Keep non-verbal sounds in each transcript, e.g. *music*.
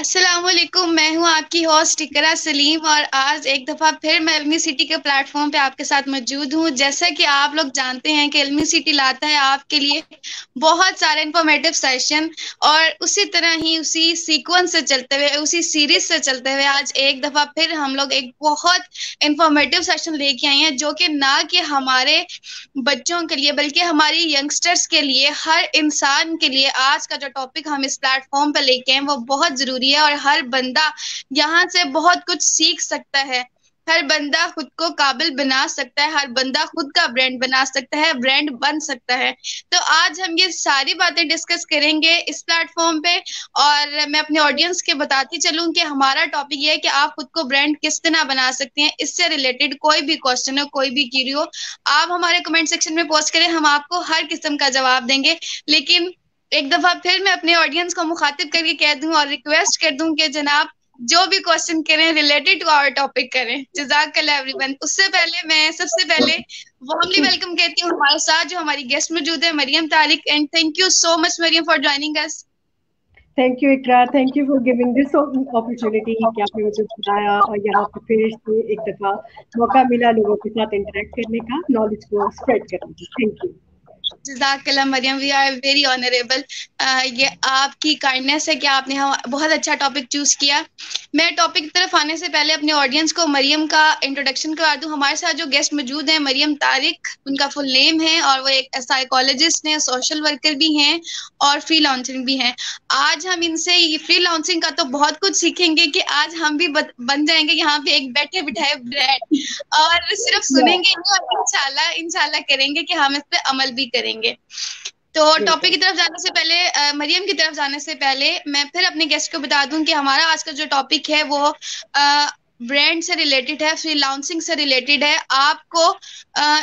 वालेकुम मैं हूँ आपकी होस्ट इकरा सलीम और आज एक दफ़ा फिर मैं एलमी सिटी के प्लेटफॉर्म पे आपके साथ मौजूद हूँ। जैसा कि आप लोग जानते हैं कि एलमी सिटी लाता है आपके लिए बहुत सारे इंफॉर्मेटिव सेशन और उसी तरह ही उसी सीक्वेंस से चलते हुए, उसी सीरीज़ से चलते हुए आज एक दफ़ा फिर हम लोग एक बहुत इंफॉर्मेटिव सेशन लेके आए हैं, जो कि ना कि हमारे बच्चों के लिए बल्कि हमारी यंगस्टर्स के लिए, हर इंसान के लिए आज का जो टॉपिक हम इस प्लेटफॉर्म पर लेके आए वो बहुत ज़रूरी है और हर बंदा यहाँ से बहुत कुछ सीख सकता है। हर बंदा खुद को काबिल बना सकता है, हर बंदा खुद का ब्रांड बना सकता है ब्रांड बन सकता है। तो आज हम ये सारी बातें डिस्कस करेंगे इस प्लेटफॉर्म पे और मैं अपने ऑडियंस के बताती चलूँ कि हमारा टॉपिक ये है कि आप खुद को ब्रांड किस तरह बना सकते हैं। इससे रिलेटेड कोई भी क्वेश्चन हो, कोई भी क्यूरी हो, आप हमारे कमेंट सेक्शन में पोस्ट करें, हम आपको हर किस्म का जवाब देंगे। लेकिन एक दफ़ा फिर मैं अपने ऑडियंस को मुखातिब करके कह दूँ और रिक्वेस्ट कर दूँ कि जनाब, जो भी क्वेश्चन करें रिलेटेड टू आवर टॉपिक करें। जजाक एवरीवन उससे पहले मैं, सबसे पहले वार्मली वेलकम कहती हूँ हमारे साथ जो हमारी गेस्ट मौजूद है, Mariam Tariq. And thank you so much Mariam for joining us thank you Iqra. Thank you for giving this opportunity कि आपने मुझे बुलाया और यहाँ पे फिर से एक दफ़ा मौका मिला लोगों के साथ इंटरेक्ट करने का नॉलेज को स्प्रेड करने का। Thank you Mariam we are very honourable ये आपकी काइंडनेस है कि आपने बहुत अच्छा टॉपिक चूज़ किया। मैं टॉपिक की तरफ़ आने से पहले अपने ऑडियंस को मरियम का इंट्रोडक्शन करवा दूँ। हमारे साथ जो गेस्ट मौजूद हैं मरियम तारिक उनका फुल नेम है और वो एक साइकोलॉजिस्ट हैं सोशल वर्कर भी हैं और फ्री लॉन्चिंग भी हैं। आज हम इनसे ये फ्री लॉन्चिंग का तो बहुत कुछ सीखेंगे कि आज हम भी बन जाएँगे यहाँ पे एक बैठे बिठाए ब्रांड और सिर्फ़ सुनेंगे नहीं इंशाल्लाह इंशाल्लाह करेंगे कि हम इस पर अमल भी करेंगे। तो टॉपिक की तरफ़ जाने से पहले मरियम की तरफ़ जाने से पहले मैं फिर अपने गेस्ट को बता दूँ कि हमारा आज का जो टॉपिक है वो ब्रांड से रिलेटेड है फ्री लाउंसिंग से रिलेटेड है आपको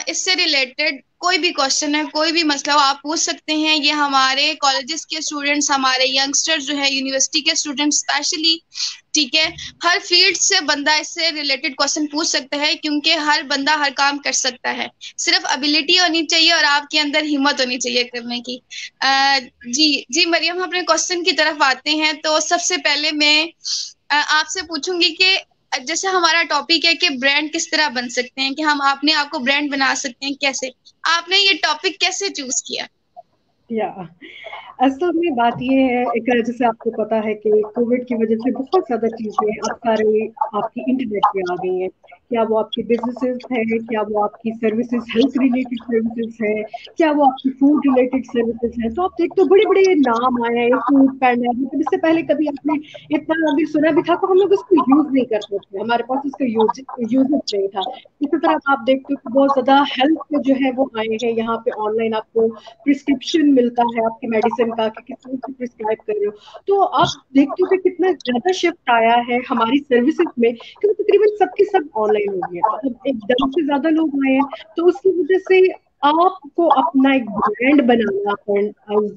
इससे रिलेटेड कोई भी क्वेश्चन है कोई भी मसला हो आप पूछ सकते हैं। ये हमारे कॉलेजेस के स्टूडेंट्स हमारे यंगस्टर्स जो है यूनिवर्सिटी के स्टूडेंट स्पेशली ठीक है? हर फ़ील्ड से बंदा इससे रिलेटेड क्वेश्चन पूछ सकता है क्योंकि हर बंदा हर काम कर सकता है। सिर्फ़ एबिलिटी होनी चाहिए और आपके अंदर हिम्मत होनी चाहिए करने की। आ, जी जी मरियम अपने क्वेश्चन की तरफ़ आते हैं तो सबसे पहले मैं आपसे पूछूँगी कि जैसे हमारा टॉपिक है कि ब्रांड किस तरह बन सकते हैं, कि हम अपने आपको ब्रांड बना सकते हैं, कैसे? आपने ये टॉपिक कैसे चूज़ किया? या, असल में बात ये है, एक, जैसे आपको पता है कि कोविड की वजह से बहुत ज़्यादा चीज़ें अब सारी आपकी इंटरनेट पे आ गई हैं। क्या वो आपकी बिजनेसेस है? क्या वो आपकी सर्विसेज़ हेल्थ रिलेटेड सर्विसेज़ है? क्या वो आपकी फ़ूड रिलेटेड सर्विसेज़ है? तो आप देखते हो बड़े बड़े नाम आए हैं फ़ूड पैंडा मतलब इससे पहले कभी आपने इतना अभी सुना भी था तो हम लोग उसको यूज़ नहीं करते थे। हमारे पास उसका यूज़ यूज़ नहीं था। इसी तरह आप देखते हो बहुत ज़्यादा हेल्थ के जो है वो आए हैं। यहाँ पे ऑनलाइन आपको प्रिस्क्रिप्शन मिलता है आपकी मेडिसिन का, कि तरह से प्रिस्क्राइब कर रहे हो। तो आप देखते हो कि कितना ज़्यादा शिफ्ट आया है हमारी सर्विसेज़ में क्योंकि तकरीबन सबके सब ऑनलाइन ऑनलाइन हो गया। मतलब एकदम से ज़्यादा लोग आए हैं तो उसकी वजह से आपको अपना एक ब्रांड बनाना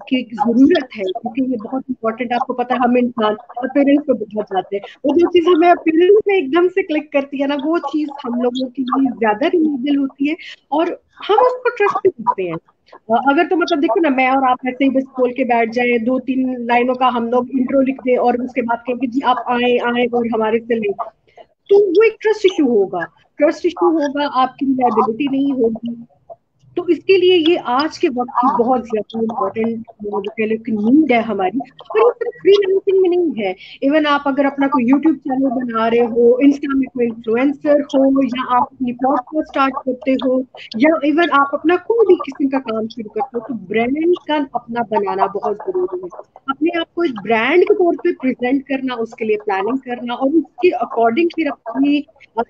की ज़रूरत है, क्योंकि ये बहुत इंपॉर्टेंट आपको पता है, हम इंसान और पेरेंट्स को बहुत जाते हैं। वो जो चीज़ हमें पेरेंट्स में एकदम से क्लिक करती है ना, वो चीज़ हम लोगों के लिए ज़्यादा रिलीजल होती है और हम उसको ट्रस्ट करते हैं। अगर तो मतलब देखो ना, मैं और आप ऐसे ही बस खोल के बैठ जाए दो तीन लाइनों का हम लोग इंट्रो लिख दे और उसके बाद कहें कि जी आप आए आए और हमारे से ले। तो वो एक ट्रस्ट इशू होगा। ट्रस्ट इशू होगा आपकी रिलायबिलिटी नहीं होगी। तो इसके लिए ये आज के वक्त की बहुत ज़्यादा इम्पोर्टेंट नीड है हमारी। और ये सिर्फ़ फ्रीलांसिंग में नहीं है। इवन आप अगर अपना कोई यूट्यूब चैनल बना रहे हो इंस्टा में कोई इन्फ्लुएंसर हो, या आप अपनी प्लॉट स्टार्ट करते हो, या इवन आप अपना कोई भी किस्म का काम शुरू करते हो तो ब्रांड का अपना बनाना बहुत ज़रूरी है। अपने आप को एक ब्रांड के तौर पर प्रेजेंट करना, उसके लिए प्लानिंग करना, और उसके अकॉर्डिंग फिर अपनी,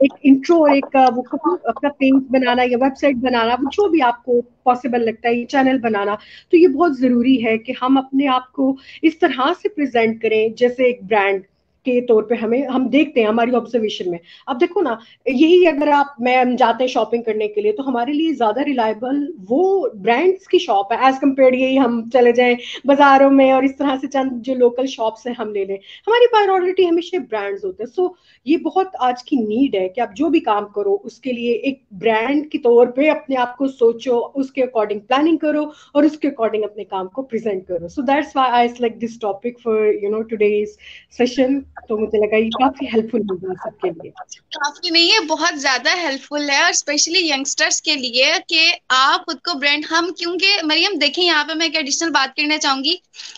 एक इंट्रो एक, वो अपना पेज बनाना या वेबसाइट बनाना, वो जो भी आपको पॉसिबल लगता है ये चैनल बनाना तो ये बहुत ज़रूरी है कि हम अपने आप को इस तरह से प्रेजेंट करें, जैसे एक ब्रांड के तौर पे हमें, हम देखते हैं हमारी ऑब्जर्वेशन में। अब देखो ना, यही अगर आप, मैं, हम जाते हैं शॉपिंग करने के लिए तो हमारे लिए ज़्यादा रिलायबल वो ब्रांड्स की शॉप है एज कंपेयर यही हम चले जाएँ बाजारों में और इस तरह से चंद, जो लोकल शॉप्स हैं, हम ले लें। हमारी प्रायोरिटी हमेशा ब्रांड्स होते हैं। सो ये बहुत आज की नीड है कि आप जो भी काम करो, उसके लिए एक ब्रांड के तौर पर अपने आप को सोचो, उसके अकॉर्डिंग प्लानिंग करो और उसके अकॉर्डिंग अपने काम को प्रेजेंट करो। So that's why I like this topic for you know today's session तो मुझे लगा ये काफ़ी हेल्पफुल होगा सबके लिए। काफ़ी नहीं है बहुत ज़्यादा हेल्पफुल है और स्पेशली यंगस्टर्स के लिए कि आप खुद को ब्रांड हम क्योंकि मरियम देखें यहाँ पे मैं एक एडिशनल बात करना चाहूँगी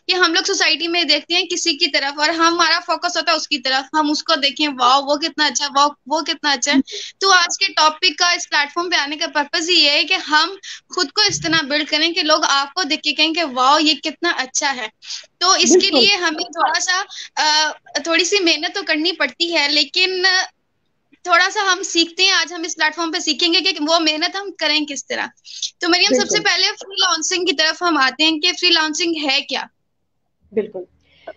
कि हम लोग सोसाइटी में देखते हैं किसी की तरफ़ और हमारा फोकस होता है उसकी तरफ़। हम उसको देखें वाह वो कितना अच्छा वाह वो कितना अच्छा है। तो आज के टॉपिक का इस प्लेटफॉर्म पे आने का पर्पज ये है कि हम खुद को इस तरह बिल्ड करें कि लोग आपको देख के कहें कि वाह ये कितना अच्छा है। तो इसके लिए हमें थोड़ा सा थोड़ी सी मेहनत तो करनी पड़ती है लेकिन थोड़ा सा हम सीखते हैं आज हम इस प्लेटफॉर्म पे सीखेंगे कि वो मेहनत हम करें किस तरह। तो मरियम सबसे पहले फ्री लॉन्सिंग की तरफ़ हम आते हैं कि फ्री लॉन्सिंग है क्या? बिल्कुल।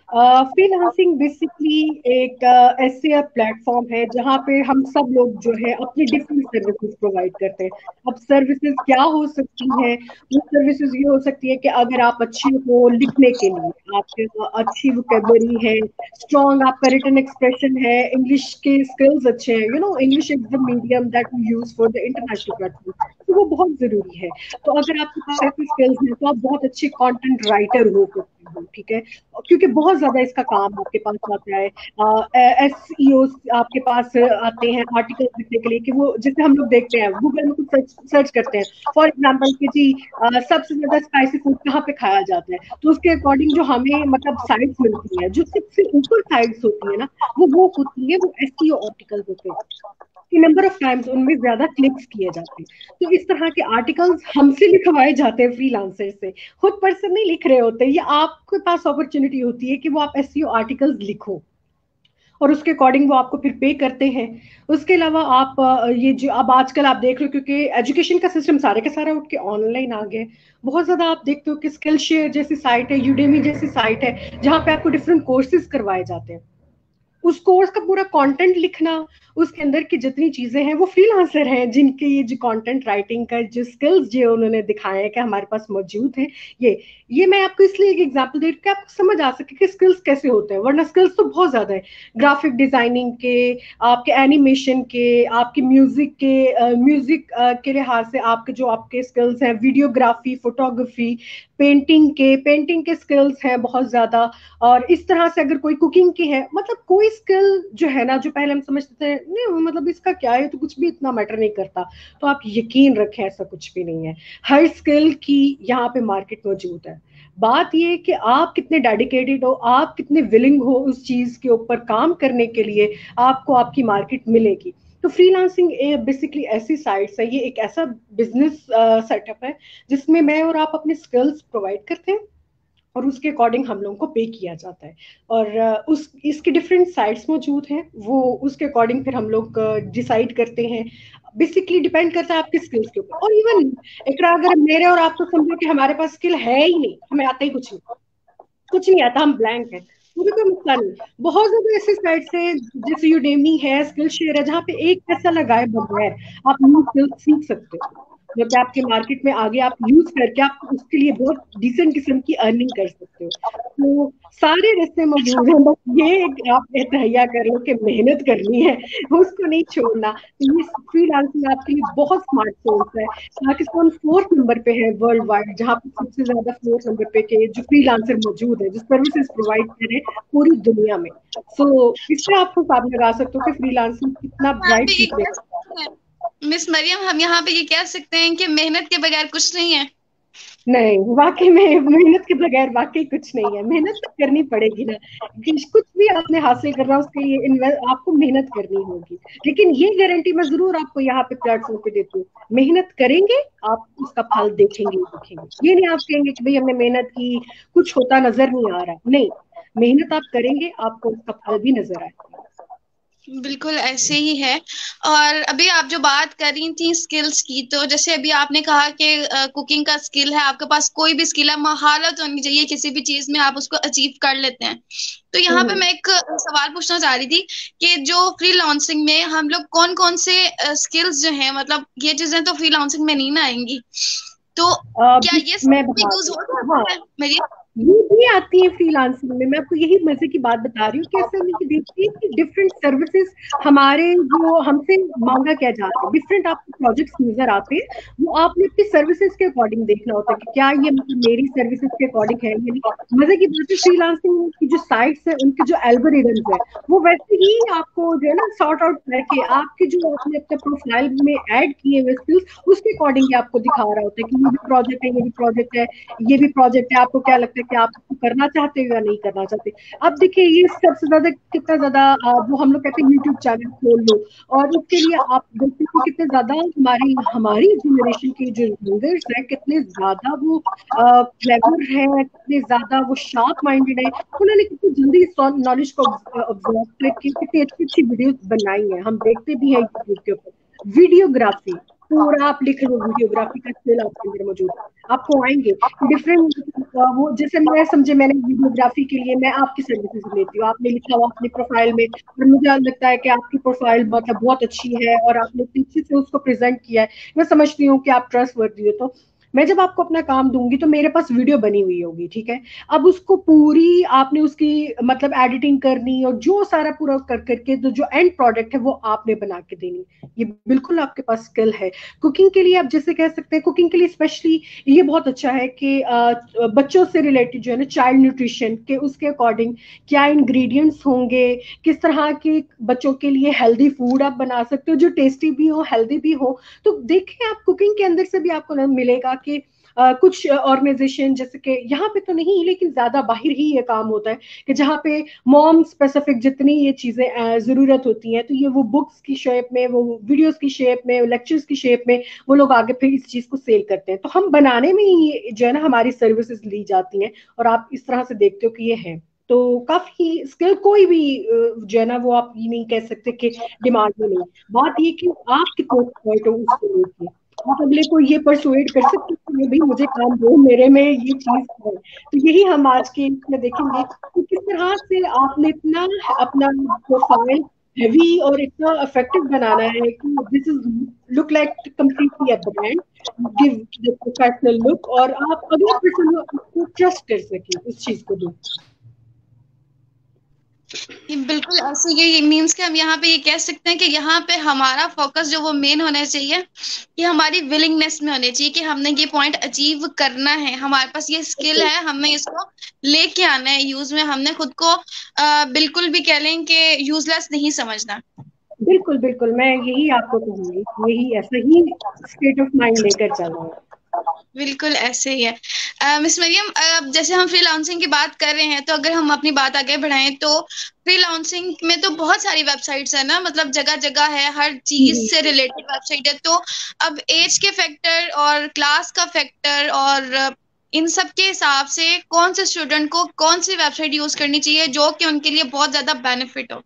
फ्रीलांसिंग uh, बेसिकली एक ऐसे uh, प्लेटफॉर्म है जहाँ पे हम सब लोग जो है अपनी डिफरेंट सर्विसेज़ प्रोवाइड करते हैं। अब सर्विसेज़ क्या हो सकती हैं? वो सर्विसेज़ ये हो सकती है कि अगर आप अच्छे हो लिखने के लिए आपके अच्छी वोकेबलरी है स्ट्रॉन्ग आपका रिटर्न एक्सप्रेशन है इंग्लिश के स्किल्स अच्छे हैं you know English is the medium that we use for the international platform तो वो बहुत ज़रूरी है। तो अगर आपके पास ऐसी स्किल्स हैं तो आप बहुत अच्छे कॉन्टेंट राइटर हो सकते हो ठीक है? क्योंकि बहुत ज़्यादा इसका काम आपके पास आता है। एस ई आपके पास आते हैं आर्टिकल लिखने के लिए कि वो जैसे हम लोग देखते हैं गूगल में कुछ सर्च सर्च करते हैं। फॉर एग्ज़ाम्पल कि जी सबसे ज़्यादा स्पाइसी फ़ूड कहाँ पे खाया जाता है? तो उसके अकॉर्डिंग जो हमें मतलब साइट्स मिलती है, जो सबसे ऊपर साइट्स होती है ना, वो वो होती है, वो एस आर्टिकल्स होते हैं। कि नंबर ऑफ़ टाइम्स उनमें ज़्यादा क्लिक्स किए जाते हैं। तो इस तरह के आर्टिकल्स हमसे लिखवाए जाते हैं फ्रीलांसर से। खुद पर्सन नहीं लिख रहे होते ये आपके पास अपॉर्चुनिटी होती है कि वो आप एस आर्टिकल्स लिखो। और उसके अकॉर्डिंग वो आपको फिर पे करते हैं। उसके अलावा आप ये जो अब आजकल आप देख रहे हो क्योंकि एजुकेशन का सिस्टम सारे के सारे उठ के ऑनलाइन आ गए बहुत ज़्यादा आप देखते हो कि स्किल शेयर जैसी साइट है यूडेमी जैसी साइट है, जहाँ पे आपको डिफरेंट कोर्सेज करवाए जाते हैं। उस कोर्स का पूरा कंटेंट लिखना, उसके अंदर की जितनी चीज़ें हैं, वो फ्रीलांसर हैं, जिनके ये जो कंटेंट राइटिंग का जो स्किल्स जो उन्होंने दिखाए हैं, कि हमारे पास मौजूद हैं, ये ये मैं आपको इसलिए एक एग्जांपल दे कि आपको समझ आ सके कि स्किल्स कैसे होते हैं, वरना स्किल्स तो बहुत ज़्यादा है। ग्राफिक डिज़ाइनिंग के, आपके एनिमेशन के, आपके म्यूज़िक के म्यूज़िक के लिहाज से आपके जो आपके स्किल्स हैं वीडियोग्राफी फोटोग्राफी पेंटिंग के पेंटिंग के स्किल्स हैं बहुत ज़्यादा। और इस तरह से अगर कोई कुकिंग की है मतलब कोई स्किल जो है ना, जो पहले हम समझते थे, नहीं मतलब इसका क्या है? तो कुछ भी इतना मैटर नहीं करता। तो आप यकीन रखें, ऐसा कुछ भी नहीं है। हर स्किल की यहाँ पे मार्केट मौजूद है। बात ये कि आप कितने डेडिकेटेड हो, आप कितने विलिंग हो उस चीज़ के ऊपर काम करने के लिए आपको आपकी मार्केट मिलेगी। तो फ्रीलांसिंग बेसिकली ऐसी साइट्स है, ये एक ऐसा बिज़नेस सेटअप है, जिसमें मैं और आप अपने स्किल्स प्रोवाइड करते हैं और उसके अकॉर्डिंग हम लोगों को पे किया जाता है। और उस, इसके डिफरेंट साइट्स मौजूद हैं, वो उसके अकॉर्डिंग फिर हम लोग डिसाइड करते हैं। बेसिकली डिपेंड करता है आपके स्किल्स के ऊपर। और इवन एक अगर मेरे और आपको समझो कि हमारे पास स्किल है ही नहीं, हमें आता ही कुछ नहीं। कुछ नहीं आता, हम ब्लैंक है। कोई मसला नहीं। बहुत ज़्यादा ऐसे साइट्स है, जैसे यूडेमी है स्किल शेयर है, जहाँ पे एक पैसा लगाए बगैर आप न्यू स्किल सीख सकते हो। जब आपके मार्केट में आगे आप यूज़ करके आप उसके लिए बहुत डिसेंट किस्म की अर्निंग कर सकते हो। तो सारे रिश्ते मौजूद हैं बस ये आप तैयार करो कि मेहनत करनी है उसको नहीं छोड़ना। तो ये फ्रीलांसिंग आपके लिए बहुत स्मार्ट सोर्स है। पाकिस्तान फोर्थ नंबर पे है वर्ल्ड वाइड जहाँ पे सबसे ज़्यादा फोर्थ नंबर पे के जो फ्रीलांसर मौजूद है जो सर्विसेज़ प्रोवाइड करे पूरी दुनिया में। सो so, इससे आप हिसाब लगा सकते हो कि फ्रीलांसिंग कितना ब्राइट मिस मरियम हम यहाँ पे ये कह सकते हैं कि मेहनत के बगैर कुछ नहीं है। नहीं, वाकई में मेहनत के बगैर वाकई कुछ नहीं है। मेहनत तो करनी पड़ेगी ना। कुछ भी आपने हासिल करना उसके लिए आपको मेहनत करनी होगी। लेकिन ये गारंटी मैं ज़रूर आपको यहाँ पे प्लेटफॉर्म पे देती हूँ। मेहनत करेंगे, आप उसका फल देखेंगे देखेंगे। ये नहीं आप कहेंगे कि भाई हमने मेहनत की, कुछ होता नज़र नहीं आ रहा। नहीं, मेहनत आप करेंगे, आपको उसका फल भी नज़र आएगा। बिल्कुल ऐसे ही है। और अभी आप जो बात कर रही थी स्किल्स की तो जैसे अभी आपने कहा कि कुकिंग का स्किल है आपके पास कोई भी स्किल है महारत होनी चाहिए किसी भी चीज़ में आप उसको अचीव कर लेते हैं। तो यहाँ पे हम्म। मैं एक सवाल पूछना चाह रही थी कि जो फ्री लॉन्सिंग में हम लोग कौन कौन से स्किल्स जो है मतलब ये चीज़ें तो फ्री लॉन्सिंग में नहीं ना आएँगी। तो आ, क्या ये यूज़ हो सकता है? मेरी ये भी आती है फ्रीलांसिंग में। मैं आपको यही मज़े की बात बता रही हूँ कैसे मैं देखती है कि डिफरेंट सर्विसेज़ हमारे जो हमसे मांगा क्या जाता है। डिफरेंट आपको प्रोजेक्ट्स नज़र आते हैं, वो आपने अपनी सर्विसेज़ के अकॉर्डिंग देखना होता है कि क्या ये मतलब मेरी सर्विसेज़ के अकॉर्डिंग है यानी मज़े की बात है फ्रीलांसिंग की जो साइट्स है, उनके जो एल्गोरिदम्स है, वो वैसे ही आपको जो है ना सॉर्ट आउट करके आपके जो आपने अपने प्रोफ़ाइल में एड किए हुए स्किल्स उसके अकॉर्डिंग आपको दिखा रहा होता है कि ये भी प्रोजेक्ट है, ये भी प्रोजेक्ट है, ये भी प्रोजेक्ट है। आपको क्या लगता है कि आप करना चाहते हो या नहीं करना चाहते? अब देखिए, ये सबसे ज़्यादा कितना ज़्यादा वो हम लोग कहते हैं यूट्यूब चैनल खोल लो। और उसके लिए आप देखते हो कितने ज़्यादा हमारी हमारी जनरेशन के जो यूज़र्स है, कितने ज़्यादा वो क्लेवर है, कितने ज़्यादा वो शार्प माइंडेड है। उन्होंने कितनी जल्दी इस नॉलेज को ऑब्ज़र्व करके कितनी अच्छी अच्छी वीडियो बनाई है। हम देखते भी हैं यूट्यूब के ऊपर। वीडियोग्राफी पूरा आप लिख लो वीडियोग्राफी का स्किल आपके अंदर मौजूद आपको आएँगे। डिफरेंट वो जैसे मैं समझे, मैंने वीडियोग्राफी के लिए मैं आपकी सर्विसेज़ लेती हूँ। आपने लिखा हुआ अपनी प्रोफ़ाइल में और मुझे लगता है कि आपकी प्रोफ़ाइल मतलब बहुत अच्छी है और आपने पीछे से उसको प्रेजेंट किया है। मैं समझती हूँ कि आप ट्रस्ट वर्दी हो तो मैं जब आपको अपना काम दूँगी तो मेरे पास वीडियो बनी हुई होगी, ठीक है? अब उसको पूरी आपने उसकी मतलब एडिटिंग करनी और जो सारा पूरा कर, करके तो जो एंड प्रोडक्ट है वो आपने बना के देनी। ये बिल्कुल आपके पास स्किल है। कुकिंग के लिए आप जैसे कह सकते हैं कुकिंग के लिए स्पेशली ये बहुत अच्छा है कि बच्चों से रिलेटेड जो है ना चाइल्ड न्यूट्रिशन के उसके अकॉर्डिंग क्या इंग्रेडिएंट्स होंगे, किस तरह के बच्चों के लिए हेल्दी फ़ूड आप बना सकते हो, जो टेस्टी भी हो हेल्दी भी हो। तो देखें आप कुकिंग के अंदर से भी आपको मिलेगा कि Uh, कुछ ऑर्गेनाइजेशन जैसे कि यहाँ पे तो नहीं लेकिन ज़्यादा बाहर ही ये काम होता है कि जहाँ पे मॉम स्पेसिफिक जितनी ये चीज़ें ज़रूरत होती हैं तो ये वो बुक्स की शेप में वो वीडियोस की शेप में लेक्चर्स की शेप में वो लोग आगे फिर इस चीज़ को सेल करते हैं। तो हम बनाने में ही जो है ना हमारी सर्विसेज़ ली जाती हैं और आप इस तरह से देखते हो कि ये है। तो काफ़ी स्किल कोई भी जो है ना वो आप ये नहीं कह सकते कि डिमांड में नहीं बात ये कि आप कितने हो उसको लेके आप अगले को ये परसुएट कर सकते हैं भाई मुझे काम दो, मेरे में ये चीज़ है। तो यही हम आज के इसमें देखेंगे कि किस तरह से आपने इतना अपना प्रोफ़ाइल हैवी और इतना इफ़ेक्टिव बनाना है कि this is look like completely a brand give the professional look और आप अगले पर्सन को ट्रस्ट कर सके उस चीज़ को दो बिल्कुल ऐसे ये मीन्स कि हम यहाँ पे ये कह सकते हैं कि यहाँ पे हमारा फोकस जो वो मेन होना चाहिए कि हमारी विलिंगनेस में होनी चाहिए कि हमने ये पॉइंट अचीव करना है। हमारे पास ये स्किल है हमें इसको लेके आना है। यूज़ में हमने खुद को आ, बिल्कुल भी कह लें कि यूजलेस नहीं समझना। बिल्कुल बिल्कुल। मैं यही आपको कहूँगी। यही ऐसा ही स्टेट ऑफ़ माइंड लेकर चल रहा हूँ। बिल्कुल ऐसे ही है। मिस मरियम अब जैसे हम फ्रीलांसिंग की बात कर रहे हैं तो अगर हम अपनी बात आगे बढ़ाएँ तो फ्रीलांसिंग में तो बहुत सारी वेबसाइट्स है ना? मतलब जगह जगह है हर चीज़ से रिलेटेड वेबसाइट है। तो अब एज के फैक्टर और क्लास का फैक्टर और इन सब के हिसाब से कौन से स्टूडेंट को कौन सी वेबसाइट यूज़ करनी चाहिए जो कि उनके लिए बहुत ज़्यादा बेनिफिट हो?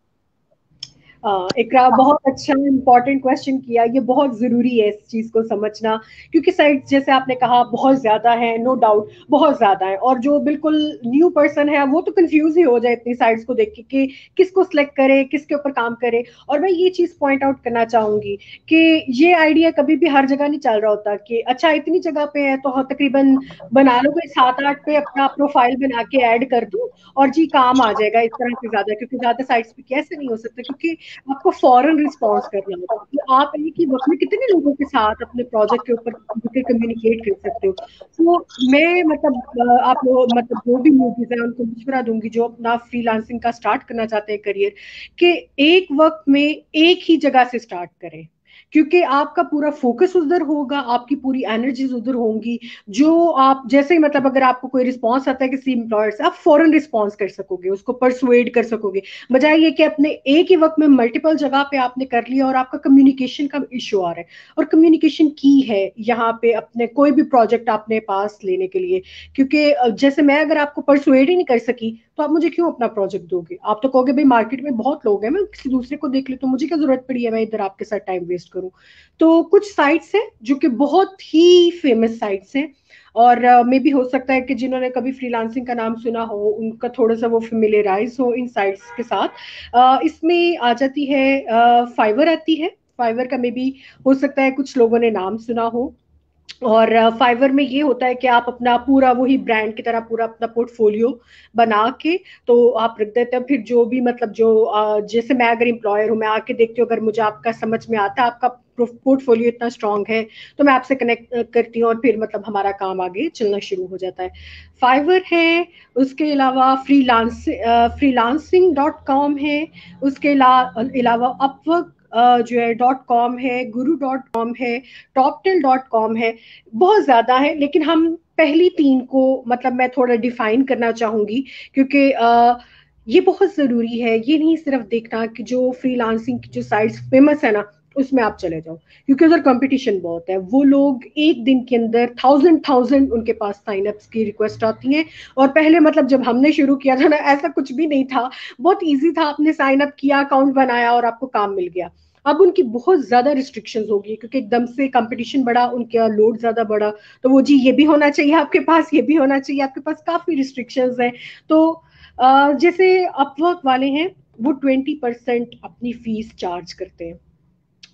इकरा बहुत अच्छा इंपॉर्टेंट क्वेश्चन किया। ये बहुत ज़रूरी है इस चीज़ को समझना, क्योंकि साइट जैसे आपने कहा, बहुत ज़्यादा है नो no डाउट बहुत ज़्यादा है। और जो बिल्कुल न्यू पर्सन है, वो तो कंफ्यूज ही हो जाए इतनी साइट्स को देख के कि किसको सिलेक्ट करे, किसके ऊपर काम करे। और मैं ये चीज़ पॉइंट आउट करना चाहूँगी कि ये आइडिया कभी भी हर जगह नहीं चल रहा होता कि अच्छा इतनी जगह पे है तो तकरीबन बना लो, कोई सात आठ पे अपना प्रोफ़ाइल बना के ऐड कर दू और जी, काम आ जाएगा इस तरह से ज़्यादा, क्योंकि ज़्यादा साइट्स पे कैसे नहीं हो सकता, क्योंकि आपको फॉरन रिस्पॉन्स करना होगा तो आप एक ही वक्त में कितने लोगों के साथ अपने प्रोजेक्ट के ऊपर कम्युनिकेट कर सकते हो? तो मैं मतलब आप लोग मतलब जो भी मूवीज़ है, उनको मशवरा दूँगी जो अपना फ्रीलांसिंग का स्टार्ट करना चाहते हैं करियर के एक वक्त में एक ही जगह से स्टार्ट करें। क्योंकि आपका पूरा फोकस उधर होगा, आपकी पूरी एनर्जीज उधर होंगी, जो आप, जैसे ही मतलब अगर आपको कोई रिस्पॉन्स आता है किसी एम्प्लॉयर से, आप फॉरन रिस्पॉन्स कर सकोगे, उसको परसुएड कर सकोगे। बजाय ये कि अपने एक ही वक्त में मल्टीपल जगह पे आपने कर लिया और आपका कम्युनिकेशन का इशू आ रहा है। और कम्युनिकेशन की है यहाँ पे अपने कोई भी प्रोजेक्ट आपने पास लेने के लिए। क्योंकि जैसे मैं अगर आपको परसुएड ही नहीं कर सकी तो आप मुझे क्यों अपना प्रोजेक्ट दोगे? आप तो कहोगे भाई मार्केट में बहुत लोग हैं मैं किसी दूसरे को देख ले तो मुझे क्या ज़रूरत पड़ी है मैं इधर आपके साथ टाइम वेस्ट करूँ? तो कुछ साइट्स हैं जो कि बहुत ही फ़ेमस साइट्स हैं और मे uh, भी हो सकता है कि जिन्होंने कभी फ्रीलांसिंग का नाम सुना हो उनका थोड़ा सा वो फेमिलियराइज हो इन साइट्स के साथ। Uh, इसमें आ जाती है फाइवर uh, आती है। फाइवर का मे भी हो सकता है कुछ लोगों ने नाम सुना हो। और फाइवर में ये होता है कि आप अपना पूरा वही ब्रांड की तरह पूरा अपना पोर्टफोलियो बना के तो आप रख देते हैं। फिर जो भी मतलब जो जैसे मैं अगर एम्प्लॉयर हूँ, मैं आके देखती हूँ, अगर मुझे आपका समझ में आता है, आपका पोर्टफोलियो इतना स्ट्रांग है तो मैं आपसे कनेक्ट करती हूँ और फिर मतलब हमारा काम आगे चलना शुरू हो जाता है। फाइवर है, उसके अलावा फ्रीलांस फ्रीलांसिंग डॉट कॉम है, उसके अलावा अपवर्क जो है डॉट कॉम है गुरु डॉट कॉम है टॉपटेल डॉट कॉम है, बहुत ज़्यादा है, लेकिन हम पहली तीन को मतलब मैं थोड़ा डिफाइन करना चाहूँगी, क्योंकि ये बहुत ज़रूरी है, ये नहीं सिर्फ़ देखना कि जो फ्रीलांसिंग की जो साइट्स फ़ेमस है ना उसमें आप चले जाओ। क्योंकि उधर कंपटीशन बहुत है। वो लोग एक दिन के अंदर थाउज़ेंड थाउज़ेंड उनके पास साइन अप्स की रिक्वेस्ट आती हैं। और पहले मतलब जब हमने शुरू किया था ना, ऐसा कुछ भी नहीं था। बहुत इजी था, आपने साइन अप किया अकाउंट बनाया और आपको काम मिल गया। अब उनकी बहुत ज़्यादा रिस्ट्रिक्शन होगी क्योंकि एकदम से कंपटीशन बढ़ा, उनका लोड ज़्यादा बढ़ा। तो वो जी, ये भी होना चाहिए आपके पास, ये भी होना चाहिए। आपके पास काफ़ी रिस्ट्रिक्शंस हैं। तो जैसे अपवर्क वाले हैं, वो ट्वेंटी परसेंट अपनी फ़ीस चार्ज करते हैं।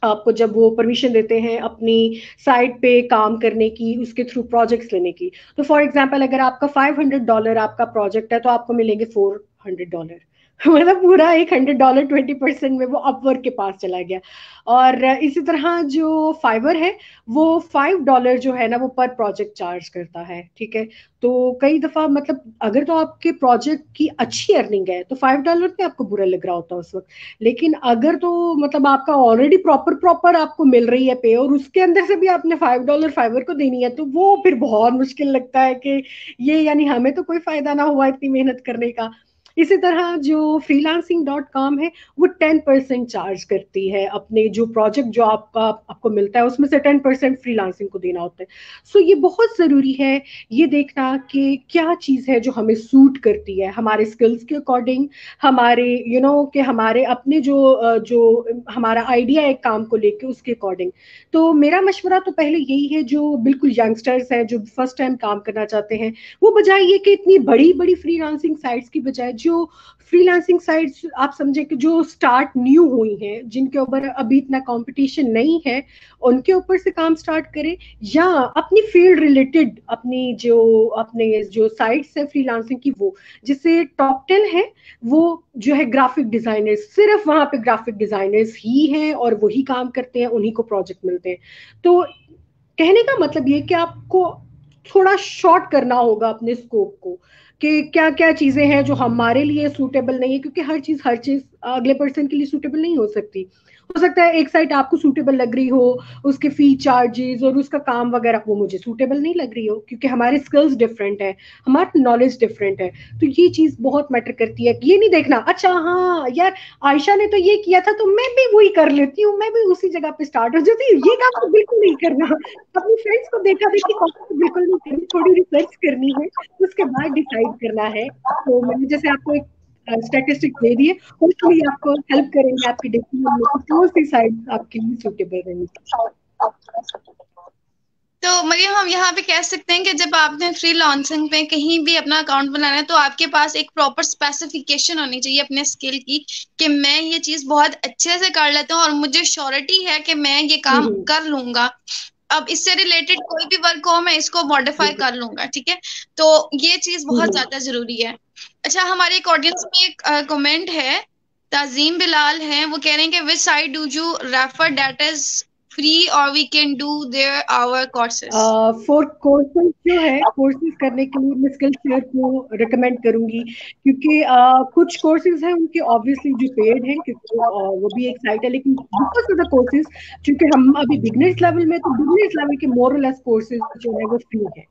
आपको जब वो परमिशन देते हैं अपनी साइट पे काम करने की, उसके थ्रू प्रोजेक्ट्स लेने की। तो फॉर एग्जांपल अगर आपका 500 डॉलर आपका प्रोजेक्ट है तो आपको मिलेंगे 400 डॉलर *laughs* मतलब पूरा एक हंड्रेड डॉलर ट्वेंटी परसेंट में वो अपवर्क के पास चला गया। और इसी तरह जो फाइवर है, वो फाइव डॉलर जो है ना, वो पर प्रोजेक्ट चार्ज करता है, ठीक है? तो कई दफ़ा मतलब अगर तो आपके प्रोजेक्ट की अच्छी अर्निंग है तो फाइव डॉलर पे आपको बुरा लग रहा होता है उस वक्त। लेकिन अगर तो मतलब आपका ऑलरेडी प्रॉपर प्रॉपर आपको मिल रही है पे और उसके अंदर से भी आपने फाइव डॉलर फाइवर को देनी है तो वो फिर बहुत मुश्किल लगता है कि ये यानी हमें तो कोई फ़ायदा ना हुआ इतनी मेहनत करने का। इसी तरह जो फ्रीलांसिंग डॉट कॉम है, वो टेन परसेंट चार्ज करती है अपने जो प्रोजेक्ट जो आपका, आपको मिलता है, उसमें से टेन परसेंट फ्रीलांसिंग को देना होता है। सो ये बहुत ज़रूरी है, ये देखना कि क्या चीज़ है जो हमें सूट करती है, हमारे स्किल्स के अकॉर्डिंग हमारे यू नो कि हमारे अपने जो जो हमारा आइडिया है काम को लेके उसके अकॉर्डिंग तो मेरा मशवरा तो पहले यही है, जो बिल्कुल यंगस्टर्स हैं, जो फ़र्स्ट टाइम काम करना चाहते हैं, वो बजाय ये कि इतनी बड़ी बड़ी फ्रीलांसिंग साइट्स की बजाय जो फ्रीलांसिंग साइट्स आप समझे कि जो स्टार्ट न्यू हुई हैं, जिनके ऊपर अभी इतना कंपटीशन नहीं है, उनके ऊपर से काम स्टार्ट करें या अपनी फ़ील्ड रिलेटेड अपनी जो, अपने जो साइट्स है फ्रीलांसिंग की वो, जिससे टॉप टेन है, वो जो है ग्राफिक डिजाइनर्स सिर्फ़ वहाँ पे ग्राफिक डिजाइनर्स ही हैं और वही काम करते हैं, उन्हीं को प्रोजेक्ट मिलते हैं। तो कहने का मतलब ये कि आपको थोड़ा शॉर्ट करना होगा अपने स्कोप को। कि क्या क्या चीज़ें हैं जो हमारे लिए सूटेबल नहीं है, क्योंकि हर चीज़ हर चीज़ अगले पर्सन के लिए सूटेबल नहीं हो सकती। हो सकता है एक साइट आपको सूटेबल लग रही हो, उसके फ़ी चार्जेस और उसका काम वगैरह वो मुझे सूटेबल नहीं लग रही हो, क्योंकि हमारे स्किल्स डिफरेंट है, हमारा नॉलेज डिफरेंट है तो ये चीज़ बहुत मैटर करती है। ये नहीं देखना अच्छा हाँ यार, आयशा ने तो ये किया था तो मैं भी वही कर लेती हूँ, मैं भी उसी जगह पे स्टार्ट हो जाती हूँ, ये काम तो बिल्कुल नहीं करना। अपनी फ्रेंड्स को देखा, देखी तो बिल्कुल नहीं करनी, थोड़ी रिसर्च करनी है, उसके बाद डिसाइड करना है। तो मैंने, जैसे आपको एक स्टैटिस्टिक दे दिए। होपफुली आपको हेल्प करेंगे आपकी डिसीज़न में कौन सी साइड आपके लिए सूटेबल रहेंगी? तो मरियम हम यहाँ पे कह सकते हैं कि जब आपने फ्री लॉन्सिंग पे कहीं भी अपना अकाउंट बनाना है तो आपके पास एक प्रॉपर स्पेसिफिकेशन होनी चाहिए अपने स्किल की कि मैं ये चीज़ बहुत अच्छे से कर लेता हूँ और मुझे श्योरिटी है कि मैं ये काम हम्म। कर लूँगा। अब इससे रिलेटेड कोई भी वर्क हो मैं इसको मॉडिफाई कर लूँगा ठीक है? तो ये चीज़ बहुत। ज़्यादा ज़रूरी है। अच्छा हमारे एक ऑडियंस में एक कमेंट है ताजीम बिलाल है वो कह रहे हैं कि which site do you refer that is free और we can do their our courses for courses जो है कोर्सेज करने के लिए मैं स्किल शेयर को रिकमेंड करूँगी क्योंकि uh, कुछ कोर्सेज हैं उनके ऑब्वियसली जो पेड हैं क्योंकि uh, वो भी एक साइट है लेकिन बहुत ज़्यादा कोर्सेज क्योंकि हम अभी बिगनर्स लेवल में तो बिगनर्स लेवल के मोर लेस कोर्सेज जो है वो फ्री है।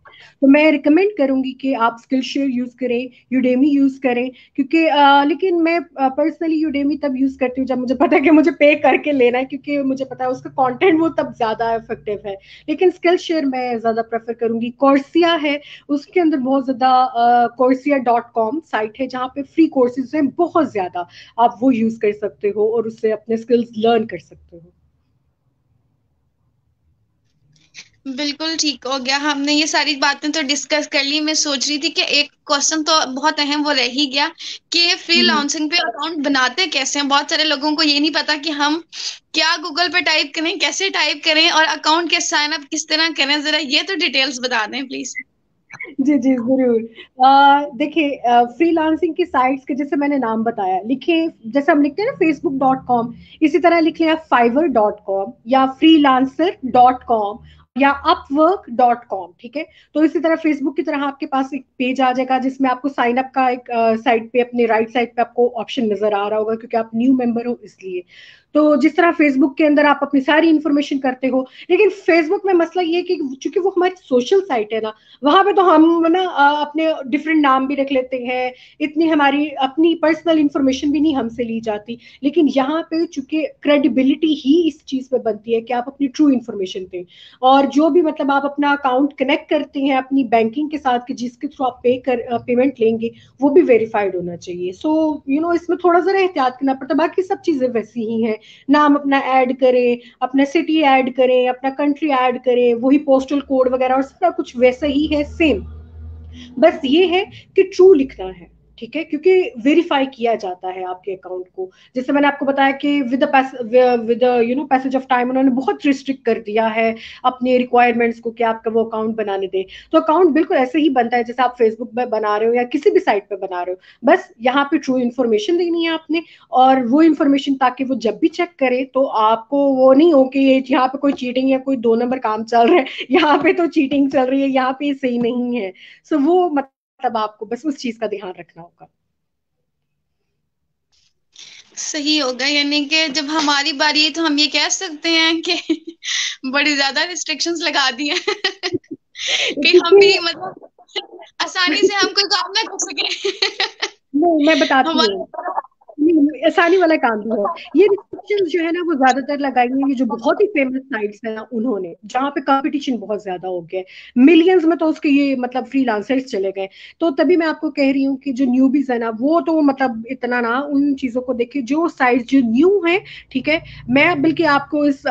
तो मैं रिकमेंड करूँगी कि आप स्किल शेयर यूज़ करें यूडेमी यूज़ करें क्योंकि uh, लेकिन मैं पर्सनली यूडेमी तब यूज़ करती हूँ जब मुझे पता है कि मुझे पे करके लेना है क्योंकि मुझे पता है उसका कॉन्टेंट देन वो तब ज़्यादा इफ़ेक्टिव है। लेकिन स्किल शेयर मैं ज़्यादा प्रेफर करूँगी। कोर्सिया है। उसके अंदर बहुत ज़्यादा कोर्सिया डॉट कॉम साइट है जहाँ पे फ्री कोर्सेज हैं। बहुत ज़्यादा आप वो यूज़ कर सकते हो और उससे अपने स्किल्स लर्न कर सकते हो। बिल्कुल ठीक हो गया। हमने ये सारी बातें तो डिस्कस कर ली। मैं सोच रही थी कि एक क्वेश्चन तो बहुत अहम वो रह ही गया कि फ्री लॉन्सिंग पे अकाउंट बनाते कैसे हैं? बहुत सारे लोगों को ये नहीं पता कि हम क्या गूगल पे टाइप करें, कैसे टाइप करें और अकाउंट के साइन अप किस तरह करें। जरा ये तो डिटेल्स बता दें प्लीज़ जी जी, ज़रूर। देखिए फ्रीलांसिंग की साइट्स के जैसे मैंने नाम बताया, लिखे, जैसे हम लिखते हैं ना फेसबुक डॉट कॉम इसी तरह लिख लिया फाइवर डॉट कॉम या फ्रीलांसर डॉट कॉम या अपवर्क डॉट कॉम ठीक है? तो इसी तरह फेसबुक की तरह आपके पास एक पेज आ जाएगा जिसमें आपको साइन अप का एक साइड पे, अपने राइट साइड पे आपको ऑप्शन नज़र आ रहा होगा, क्योंकि आप न्यू मेंबर हो इसलिए। तो जिस तरह फेसबुक के अंदर आप अपनी सारी इंफॉर्मेशन करते हो, लेकिन फेसबुक में मसला ये कि चूँकि वो हमारी सोशल साइट है ना, वहाँ पे तो हम ना अपने डिफरेंट नाम भी रख लेते हैं, इतनी हमारी अपनी पर्सनल इंफॉर्मेशन भी नहीं हमसे ली जाती। लेकिन यहाँ पे चूँकि क्रेडिबिलिटी ही इस चीज़ पे बनती है कि आप अपनी ट्रू इन्फॉर्मेशन दें। और जो भी मतलब आप अपना अकाउंट कनेक्ट करते हैं अपनी बैंकिंग के साथ, कि जिसके थ्रू आप पे कर पेमेंट लेंगे, वो भी वेरीफाइड होना चाहिए। सो यू नो इसमें थोड़ा ज़रा एहतियात करना पड़ता बाकी सब चीज़ें वैसी ही हैं। नाम अपना ऐड करें, अपना सिटी ऐड करें, अपना कंट्री ऐड करें, वही पोस्टल कोड वगैरह और सारा कुछ वैसा ही है सेम बस ये है कि ट्रू लिखना है। ठीक है? क्योंकि वेरीफाई किया जाता है आपके अकाउंट को। जैसे मैंने आपको बताया कि with with you know passage of time उन्होंने बहुत रिस्ट्रिक्ट कर दिया है अपने रिक्वायरमेंट्स को कि आपका वो अकाउंट बनाने दे। तो अकाउंट बिल्कुल ऐसे ही बनता है जैसे आप फेसबुक पर बना रहे हो या किसी भी साइट पर बना रहे हो। बस यहाँ पे ट्रू इन्फॉर्मेशन देनी है आपने और वो इन्फॉर्मेशन ताकि वो जब भी चेक करे तो आपको वो नहीं हो कि यहाँ पे कोई चीटिंग या कोई दो नंबर काम चल रहा है, यहाँ पे तो चीटिंग चल रही है, यहाँ पे सही नहीं है। सो वो मतलब तब आपको बस उस चीज़ का ध्यान रखना होगा। सही होगा यानी कि जब हमारी बारी है तो हम ये कह सकते हैं कि *laughs* बड़ी ज़्यादा रिस्ट्रिक्शंस लगा दी हैं। *laughs* कि हम भी मतलब आसानी से हम कोई काम ना कर सके। नहीं मैं बताती हूँ। *laughs* आसानी वाला काम भी है। ये रिस्ट्रिक्शन जो है ना, वो ज़्यादातर लगाई हुई है जो बहुत ही फ़ेमस साइट्स है ना, उन्होंने, जहाँ पे कंपटीशन बहुत ज़्यादा हो गया है। मिलियंस में तो उसके ये मतलब फ्री चले गए। तो तभी मैं आपको कह रही हूँ कि जो न्यूबीज है ना, वो तो मतलब इतना ना, उन चीज़ों को देखे जो साइट्स जो न्यू है, ठीक है, मैं बल्कि आपको इस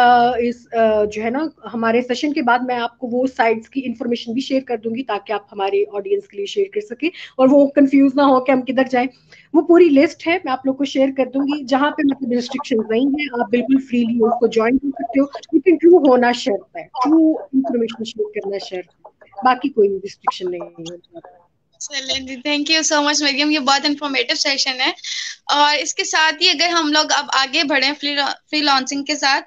इस जो है ना, हमारे सेशन के बाद मैं आपको वो साइट्स की इंफॉर्मेशन भी शेयर कर दूँगी, ताकि आप हमारे ऑडियंस के लिए शेयर कर सके, और वो कंफ्यूज ना हो कि हम किधर जाए। वो पूरी लिस्ट है, मैं आप लोग को शेयर कर दूँगी। जहाँ पे मतलब रिस्ट्रिक्शन नहीं है, आप बिल्कुल फ्रीली उसको ज्वाइन कर सकते हो। लेकिन ट्रू होना शर्त है। ट्रू इंफॉर्मेशन शेयर करना शर्त है। बाकी कोई रिस्ट्रिक्शन नहीं है। Thank you so much Mariam ये बहुत इन्फॉर्मेटिव सेशन है। और इसके साथ ही अगर हम लोग अब आगे बढ़े फ्री लॉन्चिंग के साथ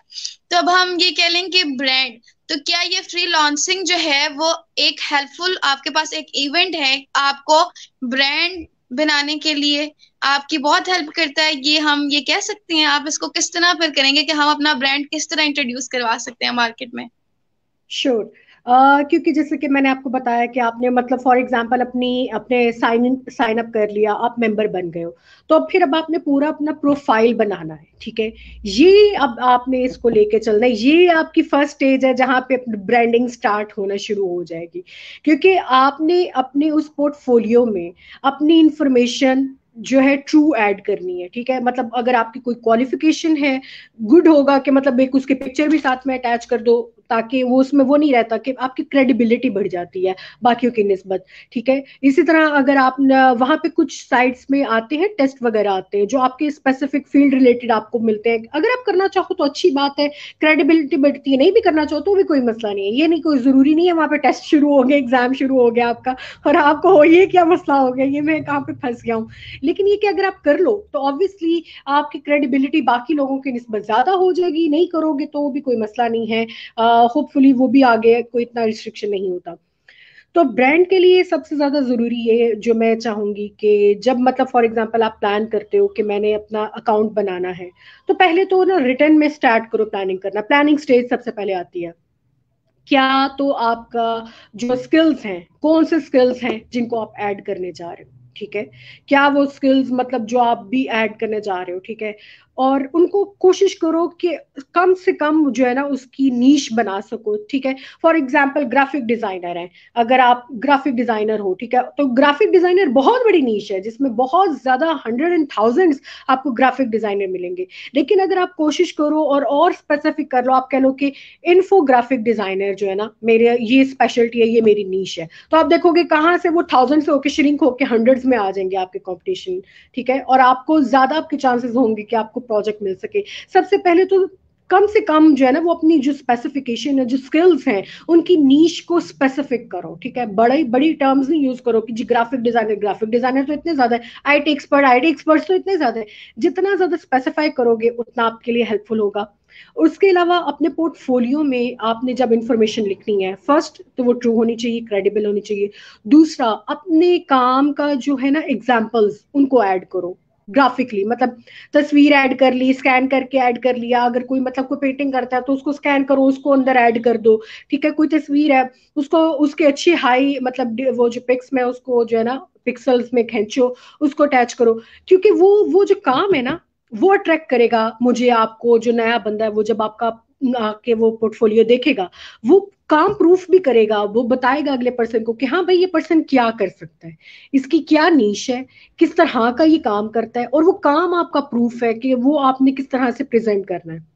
तो अब हम ये कह लें कि ब्रांड तो क्या ये फ्री लॉन्चिंग जो है, वो एक हेल्पफुल आपके पास एक इवेंट है? आपको ब्रांड बनाने के लिए आपकी बहुत हेल्प करता है ये हम ये कह सकते हैं, आप इसको किस तरह पर करेंगे कि हम अपना ब्रांड किस तरह इंट्रोड्यूस करवा सकते हैं मार्केट में श्योर sure. Uh, क्योंकि जैसे कि मैंने आपको बताया कि आपने मतलब फॉर एग्जांपल अपनी अपने साइन इन साइन अप कर लिया आप मेंबर बन गए हो। तो अब फिर अब आपने पूरा अपना प्रोफ़ाइल बनाना है ठीक है? ये अब आपने इसको लेके चलना है। ये आपकी फ़र्स्ट स्टेज है जहाँ पे ब्रांडिंग स्टार्ट होना शुरू हो जाएगी। क्योंकि आपने अपने उस पोर्टफोलियो में अपनी इंफॉर्मेशन जो है ट्रू ऐड करनी है ठीक है? मतलब अगर आपकी कोई क्वालिफिकेशन है गुड होगा कि मतलब एक उसके पिक्चर भी साथ में अटैच कर दो ताकि वो उसमें वो नहीं रहता कि आपकी क्रेडिबिलिटी बढ़ जाती है, बाकियों की नस्बत, ठीक है? इसी तरह अगर आप वहाँ पे कुछ साइट्स में आते हैं टेस्ट वगैरह आते हैं, जो आपके स्पेसिफिक फ़ील्ड रिलेटेड आपको मिलते हैं, अगर आप करना चाहो तो अच्छी बात है क्रेडिबिलिटी बढ़ती है, नहीं भी करना चाहो तो भी कोई मसला नहीं है, ये नहीं कोई ज़रूरी नहीं है, वहाँ पर टेस्ट शुरू हो गया एग्ज़ाम शुरू हो गया आपका, और आपको हो ये क्या मसला हो गया, ये मैं कहाँ पे फंस गया हूँ? लेकिन ये कि अगर आप कर लो तो ऑब्वियसली आपकी क्रेडिबिलिटी बाकी लोगों की नस्बत ज़्यादा हो जाएगी, नहीं करोगे तो भी कोई मसला नहीं है होपफुली वो भी आगे कोई इतना रिस्ट्रिक्शन नहीं होता। तो ब्रांड के लिए सबसे ज़्यादा ज़रूरी है, जो मैं चाहूँगी कि जब मतलब फॉर एग्जांपल आप प्लान करते हो कि मैंने अपना अकाउंट बनाना है तो पहले तो ना रिटर्न में स्टार्ट करो प्लानिंग करना। प्लानिंग स्टेज सबसे पहले आती है। क्या तो आपका जो स्किल्स हैं, कौन से स्किल्स हैं जिनको आप ऐड करने जा रहे हो? ठीक है? क्या वो स्किल्स मतलब जो आप भी ऐड करने जा रहे हो, ठीक है? और उनको कोशिश करो कि कम से कम जो है ना उसकी नीच बना सको, ठीक है? फॉर एग्ज़ाम्पल ग्राफिक डिज़ाइनर है। अगर आप ग्राफिक डिज़ाइनर हो, ठीक है? तो ग्राफिक डिज़ाइनर बहुत बड़ी नीच है, जिसमें बहुत ज़्यादा हंड्रेड एंड थाउजेंड्स आपको ग्राफिक डिज़ाइनर मिलेंगे। लेकिन अगर आप कोशिश करो और और स्पेसिफिक कर लो, आप कह लो कि इन्फोग्राफिक डिज़ाइनर जो है ना, मेरे ये स्पेशलिटी है, ये मेरी नीच है। तो आप देखोगे कहाँ से वो थाउज़ेंड से होकर श्रिंक होकर हंड्रेड्स में आ जाएँगे आपके कॉम्पिटिशन ठीक है? और आपको ज़्यादा आपके चांसेस होंगे कि आपको प्रोजेक्ट मिल सके। सबसे पहले तो कम से कम जो है ना, वो अपनी जो स्पेसिफिकेशन है, जो स्किल्स हैं, उनकी नीच को स्पेसिफिक करो, ठीक है? बड़ी बड़ी टर्म्स नहीं यूज़ करो कि जी ग्राफिक डिज़ाइनर ग्राफिक डिज़ाइनर तो इतने ज़्यादा है। I T expert I T expert तो इतने ज़्यादा है। जितना ज़्यादा स्पेसिफाई करोगे, उतना आपके लिए हेल्पफुल होगा। उसके अलावा अपने पोर्टफोलियो में आपने जब इंफॉर्मेशन लिखनी है फ़र्स्ट तो वो ट्रू होनी चाहिए क्रेडिबल होनी चाहिए। दूसरा, अपने काम का जो है ना एग्जाम्पल्स उनको ऐड करो। ग्राफिकली मतलब तस्वीर ऐड कर ली स्कैन करके ऐड कर लिया, अगर कोई मतलब कोई पेंटिंग करता है तो उसको स्कैन करो, उसको अंदर ऐड कर दो, ठीक है? कोई तस्वीर है, उसको, उसके अच्छी हाई मतलब वो जो पिक्स में उसको जो है ना पिक्सल्स में खींचो, उसको अटैच करो, क्योंकि वो वो जो काम है ना, वो अट्रैक्ट करेगा मुझे आपको, जो नया बंदा है, वो जब आपका आके वो पोर्टफोलियो देखेगा, वो काम प्रूफ भी करेगा, वो बताएगा अगले पर्सन को कि हाँ भाई ये पर्सन क्या कर सकता है, इसकी क्या नीच है, किस तरह का ये काम करता है और वो काम आपका प्रूफ है कि वो आपने किस तरह से प्रेजेंट करना है।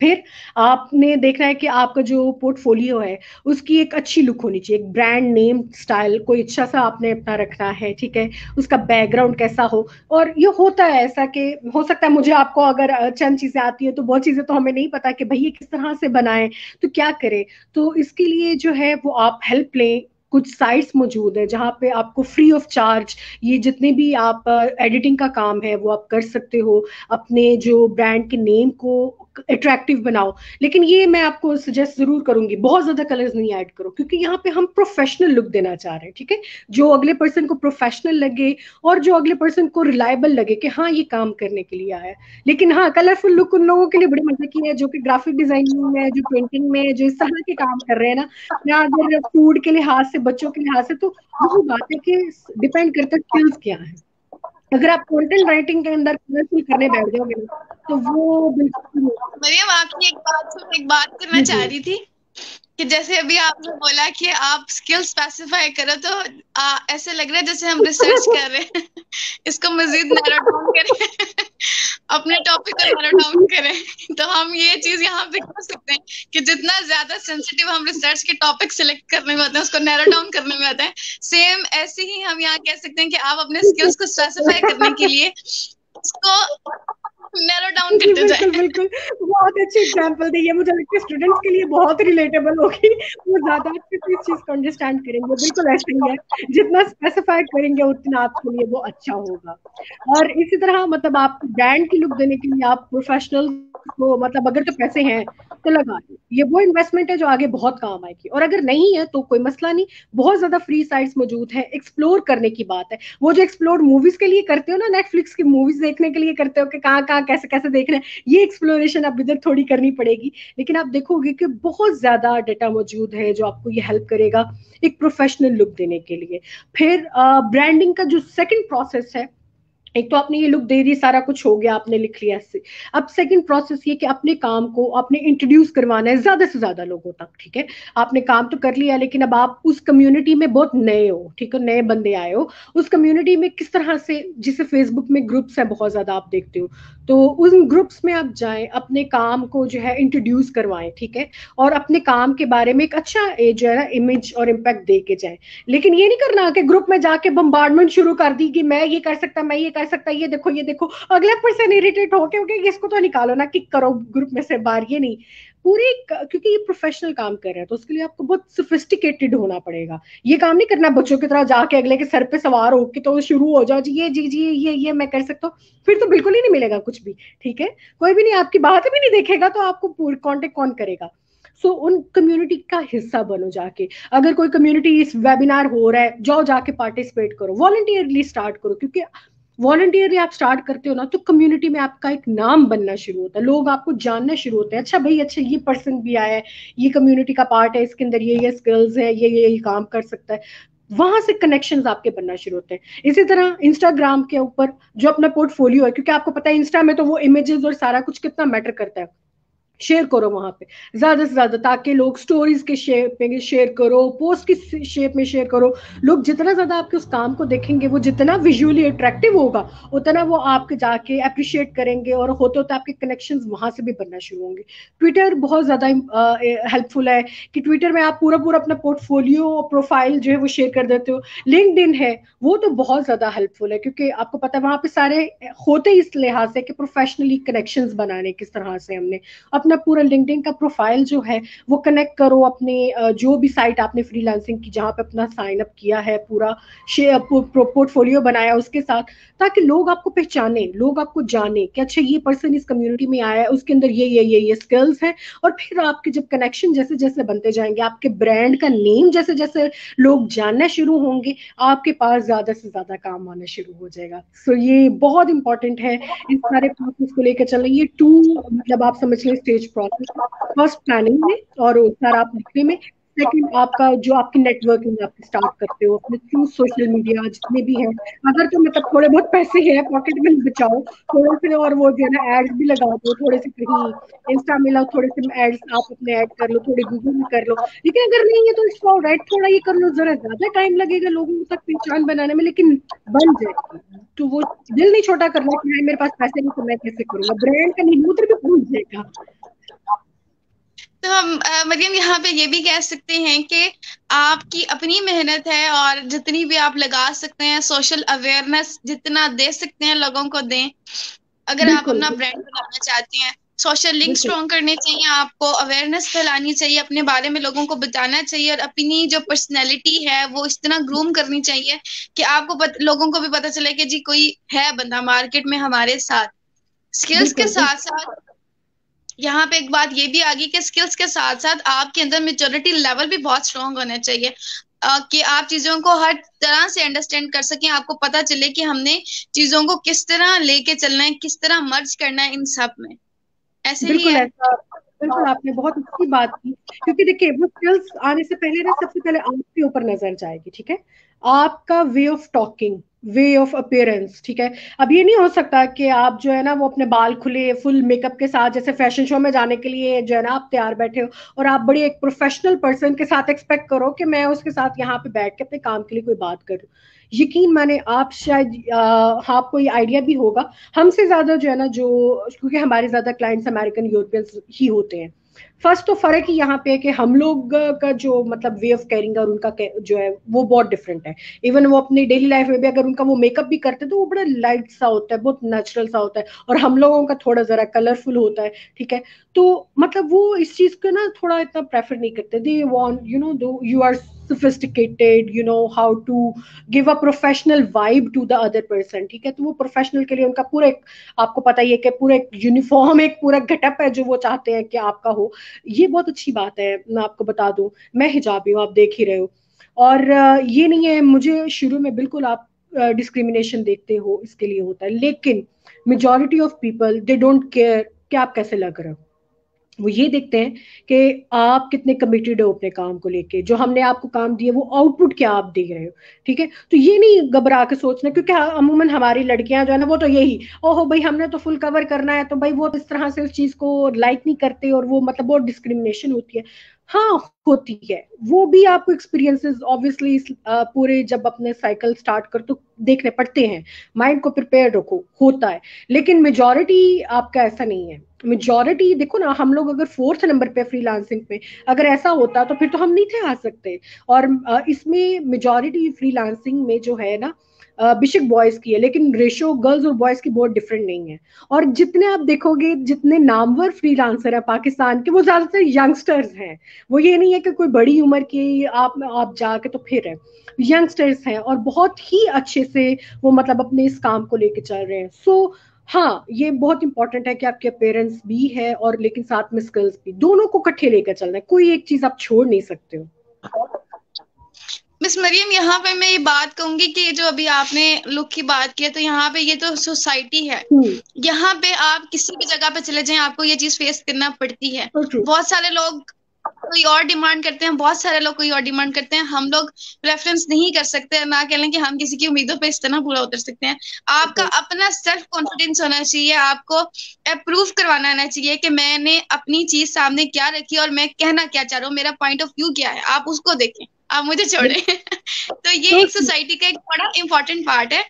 फिर आपने देखना है कि आपका जो पोर्टफोलियो है, उसकी एक अच्छी लुक होनी चाहिए, एक ब्रांड नेम स्टाइल कोई अच्छा सा आपने अपना रखना है, ठीक है? उसका बैकग्राउंड कैसा हो? और ये होता है ऐसा कि, हो सकता है मुझे आपको अगर चंद चीज़ें आती हैं तो बहुत चीज़ें तो हमें नहीं पता कि भाई ये किस तरह से बनाए तो क्या करें? तो इसके लिए जो है वो आप हेल्प लें कुछ साइट्स मौजूद है जहाँ पे आपको फ्री ऑफ़ चार्ज ये जितने भी आप एडिटिंग का काम है, वो आप कर सकते हो। अपने जो ब्रांड के नेम को अट्रैक्टिव बनाओ। लेकिन ये मैं आपको सजेस्ट ज़रूर करूँगी, बहुत ज़्यादा कलर्स नहीं ऐड करो, क्योंकि यहाँ पे हम प्रोफेशनल लुक देना चाह रहे हैं, ठीक है? जो अगले पर्सन को प्रोफेशनल लगे और जो अगले पर्सन को रिलायबल लगे कि हाँ ये काम करने के लिए आया लेकिन हाँ कलरफुल लुक उन लोगों के लिए बड़ी मज़े की है, जो कि ग्राफिक डिज़ाइनिंग में जो पेंटिंग में जो इस तरह के काम कर रहे हैं ना, या अगर फ़ूड के लिहाज से बच्चों के लिहाज से तो वही बात है कि डिपेंड करता है स्किल्स क्या है। अगर आप कंटेंट राइटिंग के अंदर कलरफुल करने बैठ जाओगे तो वो बिल्कुल मरियम आपकी एक बात एक बात करना चाह रही थी। कि जैसे अभी आपने बोला कि आप स्किल स्पेसिफाई करो तो आ, ऐसे लग रहा है जैसे हम रिसर्च कर रहे हैं। *laughs* इसको मजीद डाउन करें। *laughs* अपने टॉपिक को नैरो डाउन करें। तो हम ये चीज़ यहाँ पे कर सकते हैं कि जितना ज़्यादा सेंसिटिव हम रिसर्च के टॉपिक सिलेक्ट करने में होते हैं उसको नैरो डाउन करने में होते हैं। सेम ऐसे ही हम यहाँ कह सकते हैं कि आप अपने स्किल्स को स्पेसिफाई करने के लिए उसको नैरो डाउन करते जाए। बिल्कुल। बहुत अच्छी एग्जांपल दी है। मुझे लगता है स्टूडेंट्स के लिए बहुत रिलेटेबल होगी। वो ज़्यादा अच्छे से इस चीज़ को अंडरस्टैंड करेंगे। बिल्कुल ऐसे ही है। जितना स्पेसिफाई करेंगे उतना आपके लिए वो अच्छा होगा। और इसी तरह मतलब आप ब्रांड की लुक देने के लिए आप प्रोफेशनल को मतलब अगर तो पैसे हैं तो लगा ये वो इन्वेस्टमेंट है जो आगे बहुत काम आएगी। और अगर नहीं है तो कोई मसला नहीं। बहुत ज़्यादा फ्री साइट्स मौजूद है। एक्सप्लोर करने की बात है। वो जो एक्सप्लोर मूवीज़ के लिए करते हो ना नेटफ्लिक्स की मूवीज़ देखने के लिए करते हो कि कहाँ कहाँ कैसे कैसे देख रहे हैं। ये एक्सप्लोरेशन अब इधर थोड़ी करनी पड़ेगी। लेकिन आप देखोगे कि बहुत ज़्यादा डेटा मौजूद है जो आपको ये हेल्प करेगा एक प्रोफेशनल लुक देने के लिए। फिर ब्रांडिंग का जो सेकेंड प्रोसेस है एक तो आपने ये लुक दे दी, सारा कुछ हो गया, आपने लिख लिया इससे अब सेकंड प्रोसेस ये कि अपने काम को आपने इंट्रोड्यूस करवाना है, ज़्यादा से ज़्यादा लोगों तक, ठीक है? आपने काम तो कर लिया, लेकिन अब आप उस कम्युनिटी में बहुत नए हो, ठीक है? नए बंदे आए हो। उस कम्युनिटी में किस तरह से, जिसे फेसबुक में ग्रुप्स है, बहुत ज़्यादा आप देखते हो। तो उन ग्रुप्स में आप जाए, अपने काम को जो है इंट्रोड्यूस करवाएँ, ठीक है? और अपने काम के बारे में एक अच्छा जो है ना इमेज और इम्पैक्ट दे के जाए। लेकिन ये नहीं करना कि ग्रुप में जाके बम्बार्डमेंट शुरू कर दी कि मैं ये कर सकता, मैं ये कर सकता ये देखो ये देखो। अगले पर्सन इरिटेट होके ओके इसको तो निकालो ना किक करो ग्रुप में से बाहर, ये नहीं। पूरी क्योंकि ये प्रोफेशनल काम कर रहे हैं तो उसके लिए आपको बहुत सोफिस्टिकेटेड होना पड़ेगा। ये काम नहीं करना बच्चों की तरह जाके अगले के सर पे सवार हो के तो शुरू हो जाओ, जी, ये, जी जी, ये ये मैं कर सकता हूँ। फिर तो बिल्कुल ही नहीं मिलेगा कुछ भी, ठीक है? कोई भी नहीं, आपकी बात भी नहीं देखेगा तो आपको कॉन्टेक्ट कौन करेगा? सो उन कम्युनिटी का हिस्सा बनो जाके। अगर कोई कम्युनिटी इस वेबिनार हो रहा है, जाओ जाके पार्टिसिपेट करो। वॉलंटियरली स्टार्ट करो, क्योंकि वॉलंटियरली आप स्टार्ट करते हो ना तो कम्युनिटी में आपका एक नाम बनना शुरू होता है। लोग आपको जानना शुरू होते हैं अच्छा भाई अच्छा ये पर्सन भी आया है, ये कम्युनिटी का पार्ट है, इसके अंदर ये ये स्किल्स है, ये ये ये काम कर सकता है। वहाँ से कनेक्शंस आपके बनना शुरू होते हैं। इसी तरह इंस्टाग्राम के ऊपर जो अपना पोर्टफोलियो है, क्योंकि आपको पता है इंस्टा में तो वो इमेजेस और सारा कुछ कितना मैटर करता है। शेयर करो वहाँ पे। ज़्यादा से ज़्यादा ताकि लोग स्टोरीज के शेप में शेयर करो पोस्ट की शेप में शेयर करो। लोग जितना ज़्यादा आपके उस काम को देखेंगे, वो जितना विजुअली अट्रैक्टिव होगा, उतना वो आपके जाके अप्रिशिएट करेंगे और होते होते आपके कनेक्शंस वहाँ से भी बनना शुरू होंगे। ट्विटर बहुत ज़्यादा हेल्पफुल है कि ट्विटर में आप पूरा पूरा अपना पोर्टफोलियो प्रोफ़ाइल जो है वो शेयर कर देते हो। लिंकड है, वो तो बहुत ज़्यादा हेल्पफुल है क्योंकि आपको पता है वहाँ पे सारे होते इस लिहाज से कि प्रोफेशनली कनेक्शन बनाने किस तरह से हमने अपने अपना पूरा लिंकडिन का प्रोफ़ाइल जो है वो कनेक्ट करो अपने जो भी साइट आपने फ्रीलांसिंग की जहाँ पे अपना साइन अप किया है पूरा शेयर पोर्टफोलियो बनाया उसके साथ ताकि लोग आपको पहचाने लोग आपको जाने कि अच्छा ये पर्सन इस कम्युनिटी में आया है उसके अंदर ये ये ये ये स्किल्स हैं और फिर आपके जब कनेक्शन जैसे जैसे बनते जाएँगे आपके ब्रांड का नेम जैसे जैसे लोग जानना शुरू होंगे आपके पास ज़्यादा से ज़्यादा काम आना शुरू हो जाएगा। सो so, ये बहुत इंपॉर्टेंट है इस सारे प्रोसेस को लेकर चलना ये टू मतलब आप समझ लें स्टेज प्रोसेस फ़र्स्ट प्लानिंग में और उत्तर आप लिखने में सेकंड आपका, जो आपकी नेटवर्किंग आप स्टार्ट करते हो, अपने थ्रू सोशल मीडिया जितने भी है, अगर तो मतलब थोड़े बहुत पैसे हैं पॉकेट में बचाओ, थोड़े से और वो जो है ना एड्स भी लगा दो, थोड़े से कहीं इंस्टा में लाओ, थोड़े से एड्स आप अपने ऐड कर लो, थोड़े गूगल में कर लो, लेकिन अगर नहीं है तो इट्स राइट थोड़ा ये कर लो, जरा ज़्यादा टाइम लगेगा लोगों तक पहचान बनाने में, लेकिन बन जाएगी तो वो दिल नहीं छोटा करना कि मेरे पास पैसे नहीं तो मैं कैसे करूँगा ब्रांड का नहीं भी भूल जाएगा। तो हम मरियम यहाँ पे ये भी कह सकते हैं कि आपकी अपनी मेहनत है और जितनी भी आप लगा सकते हैं सोशल अवेयरनेस जितना दे सकते हैं लोगों को दें। अगर आप अपना ब्रांड बनाना चाहते हैं सोशल लिंक स्ट्रॉन्ग करने चाहिए आपको अवेयरनेस फैलानी चाहिए अपने बारे में लोगों को बताना चाहिए और अपनी जो पर्सनैलिटी है वो इस तरह ग्रूम करनी चाहिए कि आपको पत, लोगों को भी पता चले कि जी कोई है बंदा मार्केट में हमारे साथ। स्किल्स के साथ साथ यहाँ पे एक बात ये भी आ गई कि स्किल्स के साथ साथ आपके अंदर मेजोरिटी लेवल भी बहुत स्ट्रॉन्ग होना चाहिए। Uh, कि आप चीज़ों को हर तरह से अंडरस्टैंड कर सकें आपको पता चले कि हमने चीज़ों को किस तरह लेके चलना है किस तरह मर्ज करना है इन सब में। ऐसे ही है। बिल्कुल आपने बहुत अच्छी बात की क्योंकि देखिए वो स्किल्स आने से पहले ना सबसे पहले आपके ऊपर नज़र जाएगी ठीक है? आपका way of talking way of appearance ठीक है? अब ये नहीं हो सकता कि आप जो है ना, वो अपने बाल खुले फुल मेकअप के साथ, जैसे फ़ैशन शो में जाने के लिए जो है ना, आप तैयार बैठे हो और आप बड़ी एक प्रोफेशनल पर्सन के साथ एक्सपेक्ट करो कि मैं उसके साथ यहाँ पे बैठ के अपने काम के लिए कोई बात करूँ। यकीन माने आप शायद आपको ये आइडिया भी होगा। हमसे ज़्यादा जो है ना, जो, क्योंकि हमारे ज़्यादा क्लाइंट्स अमेरिकन यूरोपियंस ही होते हैं। फ़र्स्ट तो फ़र्क ही यहाँ पे है कि हम लोग का जो मतलब वे ऑफ़ कैरिंग और उनका जो है, वो बहुत डिफरेंट है। इवन वो अपनी डेली लाइफ में भी अगर उनका वो मेकअप भी करते तो वो बड़ा लाइट सा होता है, बहुत नेचुरल सा होता है और हम लोगों का थोड़ा जरा कलरफुल होता है, ठीक है? तो मतलब वो इस चीज़ को ना थोड़ा इतना प्रेफर नहीं करते। They want you know though you are sophisticated, you know how to give a professional vibe to the other person, ठीक है? तो वो प्रोफेशनल के लिए उनका पूरा एक, आपको पता ही है कि पूरा एक यूनिफॉर्म एक पूरा घटअप है जो वो चाहते हैं कि आपका हो। ये बहुत अच्छी बात है, मैं आपको बता दूँ, मैं हिजाबी हूँ, आप देख ही रहे हो। और ये नहीं है, मुझे शुरू में बिल्कुल आप डिस्क्रिमिनेशन देखते हो, इसके लिए होता है, लेकिन majority of people they don't care कि आप कैसे लग रहे हो। वो ये देखते हैं कि आप कितने कमिटेड हो अपने काम को लेके। जो हमने आपको काम दिया वो आउटपुट क्या आप दे रहे हो, ठीक है? तो ये नहीं घबरा के सोचना, क्योंकि अमूमन हमारी लड़कियाँ जो है ना, वो तो यही, ओहो भाई, हमने तो फुल कवर करना है। तो भाई, वो इस तरह से उस चीज़ को लाइक नहीं करते और वो मतलब बहुत डिस्क्रिमिनेशन होती है। हाँ होती है। वो भी आपको एक्सपीरियंसेस ऑब्वियसली पूरे जब अपने साइकिल स्टार्ट कर तो देखने पड़ते हैं। माइंड को प्रिपेयर रखो, होता है। लेकिन मेजोरिटी आपका ऐसा नहीं है। मेजोरिटी देखो ना, हम लोग अगर फोर्थ नंबर पे फ्रीलांसिंग पे अगर ऐसा होता तो फिर तो हम नहीं थे आ सकते। और इसमें मेजोरिटी फ्रीलांसिंग में जो है ना बिशक बॉयज़ की है लेकिन रेशो गर्ल्स और बॉयज़ की बहुत डिफरेंट नहीं है। और जितने आप देखोगे जितने नामवर फ्री फ्रीलांसर है पाकिस्तान के वो ज़्यादातर यंगस्टर्स हैं। वो ये नहीं है कि कोई बड़ी उम्र की आप आप जाके तो फिर है यंगस्टर्स हैं और बहुत ही अच्छे से वो मतलब अपने इस काम को लेके चल रहे हैं। सो so, हाँ ये बहुत इंपॉर्टेंट है कि आपके पेरेंट्स भी है और लेकिन साथ में स्किल्स भी। दोनों को इकट्ठे लेकर चलना है। कोई एक चीज़ आप छोड़ नहीं सकते हो। मिस मरियम यहाँ पे मैं ये बात कहूँगी कि जो अभी आपने लुक की बात की है तो यहाँ पे ये तो सोसाइटी है। हम्म। यहाँ पे आप किसी भी जगह पे चले जाएँ आपको ये चीज़ फेस करना पड़ती है। बहुत सारे लोग कोई और डिमांड करते हैं बहुत सारे लोग कोई और डिमांड करते हैं। हम लोग रेफरेंस नहीं कर सकते ना कह लें कि हम किसी की उम्मीदों पे इस तरह पूरा उतर सकते हैं। आपका अपना सेल्फ कॉन्फिडेंस होना चाहिए आपको अप्रूव करवाना आना चाहिए कि मैंने अपनी चीज़ सामने क्या रखी और मैं कहना क्या चाह रहा हूँ मेरा पॉइंट ऑफ़ व्यू क्या है आप उसको देखें। आप मुझे छोड़े। तो ये एक सोसाइटी का एक बड़ा इंपॉर्टेंट पार्ट है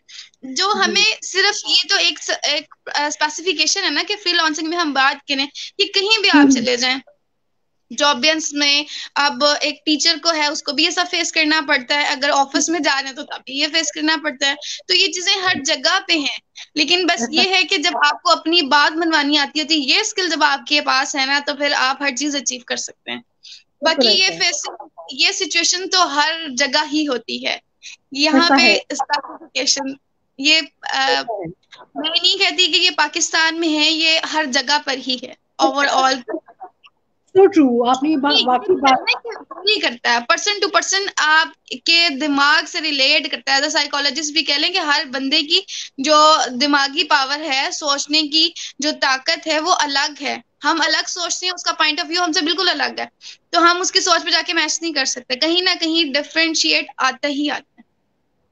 जो हमें सिर्फ़ ये तो एक एक स्पेसिफिकेशन है ना कि फ्रीलांसिंग में हम बात करें कि कहीं भी आप हम्म। चले जाएँ जॉबियंस में अब एक टीचर को है उसको भी ये सब फेस करना पड़ता है। अगर ऑफ़िस में जा रहे हैं तो तब भी ये फेस करना पड़ता है। तो ये चीज़ें हर जगह पे हैं लेकिन बस ये *laughs* है कि जब आपको अपनी बात मनवानी आती होती है ये स्किल जब आपके पास है ना तो फिर आप हर चीज़ अचीव कर सकते हैं। बाकी ये फेस ये सिचुएशन तो हर जगह ही होती है। यहाँ पे स्पेसिफिकेशन ये आ, मैं नहीं कहती कि ये पाकिस्तान में है ये हर जगह पर ही है ओवरऑल सो ट्रू आपने बाकी बात नहीं करता है पर्सन टू पर्सन आपके दिमाग से रिलेट करता है। साइकोलॉजिस्ट भी कह लें कि हर बंदे की जो दिमागी पावर है सोचने की जो ताकत है वो अलग है। हम अलग सोचते हैं, उसका पॉइंट ऑफ़ व्यू हमसे बिल्कुल अलग है। तो हम उसकी सोच पे जाके मैच नहीं कर सकते। कहीं ना कहीं डिफ्रेंशिएट आता ही आता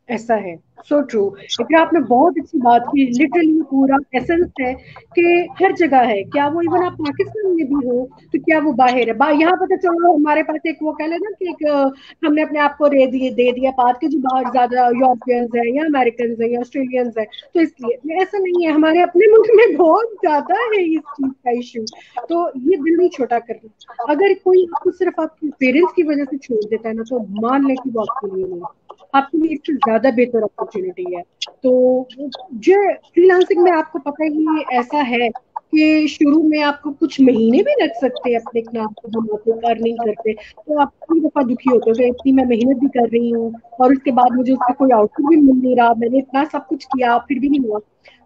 ऐसा है। सो ट्रू लेकिन आपने बहुत अच्छी बात की। लिटरली पूरा एसेंस है कि हर जगह है। क्या वो इवन आप पाकिस्तान में भी हो तो क्या वो बाहर है? बा, यहाँ पता चलो हमारे पास एक वो कह लेना कि एक हमने अपने आप को दे दिए दे दिया बात के जो बाहर ज़्यादा यूरोपियंस है या अमेरिकन है या ऑस्ट्रेलियंस है। तो इसलिए ऐसा नहीं है। हमारे अपने मुल्क में बहुत ज़्यादा है इस चीज़ का इशू तो ये दिल नहीं छोटा करना। अगर कोई आपको सिर्फ़ आपके पेरेंट्स की वजह से छोड़ देता है ना तो मान ले की बात के लिए नहीं। आपके लिए ज़्यादा बेहतर अपॉर्चुनिटी है। तो जो फ्रीलांसिंग में आपको पता ही ऐसा है कि शुरू में आपको कुछ महीने भी लग सकते हैं अपने नाम को बनाते अर्निंग करते। तो आप कई दफ़ा दुखी होते हो इतनी मैं मेहनत भी कर रही हूँ और उसके बाद मुझे उसका कोई आउटपुट भी मिल नहीं रहा, मैंने इतना सब कुछ किया, फिर भी नहीं हुआ।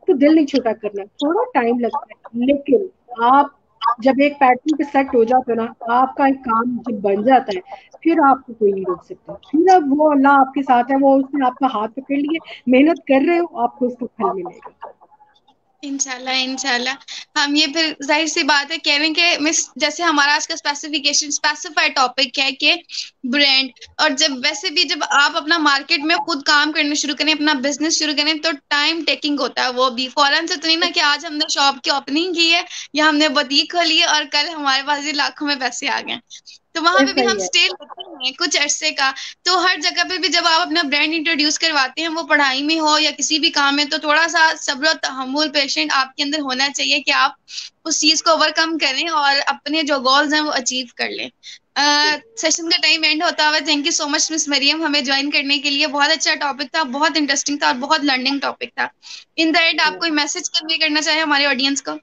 तो दिल नहीं छोटा करना, थोड़ा टाइम लगता है, लेकिन आप जब एक पैटर्न पे सेट हो जाता है ना आपका एक काम जब बन जाता है, फिर आपको कोई नहीं रोक सकता। फिर अब वो अल्लाह आपके साथ है, वो उसने आपका हाथ पकड़ लिए मेहनत कर रहे हो, आपको उसको फल मिलेगा। इनशाला इनशाला हम ये फिर ज़ाहिर सी बात है कह रहे हैं कि मिस जैसे हमारा आज का स्पेसिफिकेशन स्पेसिफाइड टॉपिक है कि ब्रांड और जब, वैसे भी जब आप अपना मार्केट में खुद काम करना शुरू करें, अपना बिज़नेस शुरू करें तो टाइम टेकिंग होता है वो भी। फ़ौरन से तो नहीं ना कि आज हमने शॉप की ओपनिंग की है, या हमने बतीक खोली है, और कल हमारे पास ये लाखों में पैसे आ गए। तो वहाँ पे भी हम स्टे लेते हैं कुछ अरसे का। तो हर जगह पे भी जब आप अपना ब्रांड इंट्रोड्यूस करवाते हैं वो पढ़ाई में हो या किसी भी काम में तो थोड़ा सा सब्र तहमुल पेशेंट आपके अंदर होना चाहिए कि आप उस चीज़ को ओवरकम करें और अपने जो गोल्स हैं वो अचीव कर लें। सेशन का टाइम एंड होता हुआ thank you so much miss Mariam हमें ज्वाइन करने के लिए। बहुत अच्छा टॉपिक था बहुत इंटरेस्टिंग था और बहुत लर्निंग टॉपिक था। इन द एंड आप कोई मैसेज कन्वे करना चाहे हमारे ऑडियंस को?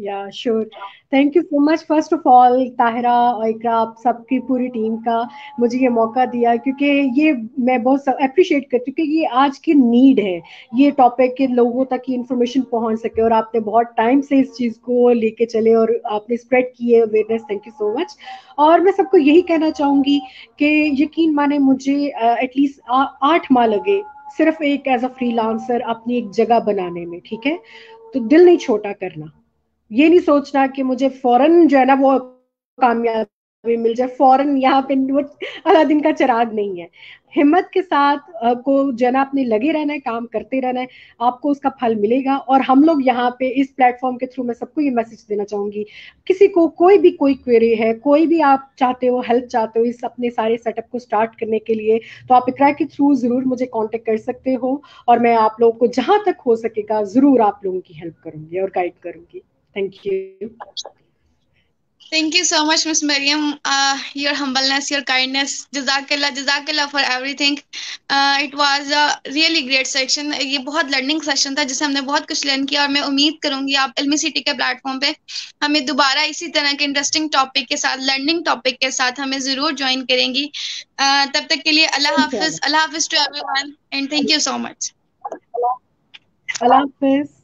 या sure thank you so much first of all Tahira Iqra आप सबकी पूरी टीम का मुझे ये मौका दिया क्योंकि ये मैं बहुत अप्रिशिएट करती हूँ कि ये आज की नीड है, ये टॉपिक के लोगों तक की इन्फॉर्मेशन पहुँच सके और आपने बहुत टाइम से इस चीज़ को लेके चले और आपने स्प्रेड की है awareness thank you so much और मैं सबको यही कहना चाहूँगी कि यकीन माने मुझे एटलीस्ट आठ माह लगे सिर्फ़ एक एज अ फ्रीलांसर अपनी एक जगह बनाने में, ठीक है? तो दिल नहीं छोटा करना। ये नहीं सोचना कि मुझे फ़ौरन जो है ना वो कामयाबी मिल जाए, फ़ौरन यहाँ पे वो अलादीन का चिराग नहीं है। हिम्मत के साथ को जो है ना अपने लगे रहना है, काम करते रहना है, आपको उसका फल मिलेगा और हम लोग यहाँ पे इस प्लेटफॉर्म के थ्रू मैं सबको ये मैसेज देना चाहूँगी। किसी को कोई भी कोई क्वेरी है, कोई भी आप चाहते हो हेल्प चाहते हो इस अपने सारे सेटअप को स्टार्ट करने के लिए तो आप इकरा के थ्रू ज़रूर मुझे कॉन्टेक्ट कर सकते हो और मैं आप लोगों को जहाँ तक हो सकेगा, ज़रूर आप लोगों की हेल्प करूँगी और गाइड करूँगी। Thank you. Thank you so much, Miss Mariam. Uh, your humbleness, your kindness. Jazakallah, Jazakallah for everything. Uh, it was a really great section. ये बहुत लर्निंग सेशन था जिससे हमने बहुत कुछ लर्न किया और मैं उम्मीद करूँगी आप इल्मी सिटी के प्लेटफॉर्म पे हमें दोबारा इसी तरह के इंटरेस्टिंग टॉपिक के साथ लर्निंग टॉपिक के साथ हमें ज़रूर ज्वाइन करेंगी uh, तब तक के लिए अल्लाह हाफिज अल्लाह हाफिज to everyone and thank you so much Allah Hafiz